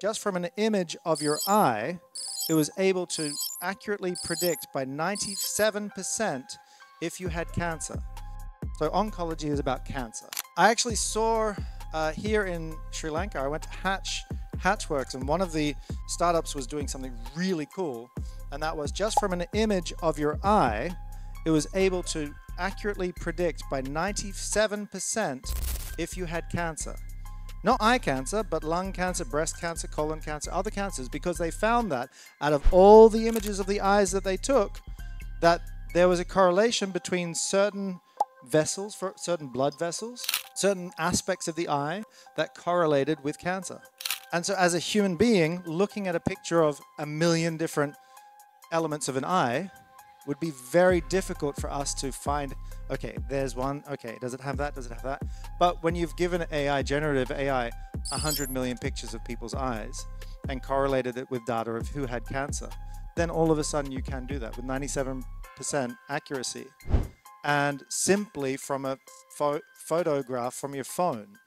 just from an image of your eye, it was able to accurately predict by 97% if you had cancer. So oncology is about cancer. I actually saw uh, here in Sri Lanka, I went to Hatch Hatchworks, and one of the startups was doing something really cool, and that was just from an image of your eye, it was able to accurately predict by 97% if you had cancer. Not eye cancer, but lung cancer, breast cancer, colon cancer, other cancers, because they found that out of all the images of the eyes that they took, that there was a correlation between certain vessels, for certain blood vessels, certain aspects of the eye that correlated with cancer. And so, as a human being, looking at a picture of a million different elements of an eye would be very difficult for us to find okay, there's one, okay, does it have that, does it have that? But when you've given AI, generative AI, 100 million pictures of people's eyes and correlated it with data of who had cancer, then all of a sudden you can do that with 97% accuracy. And simply from a pho- photograph from your phone.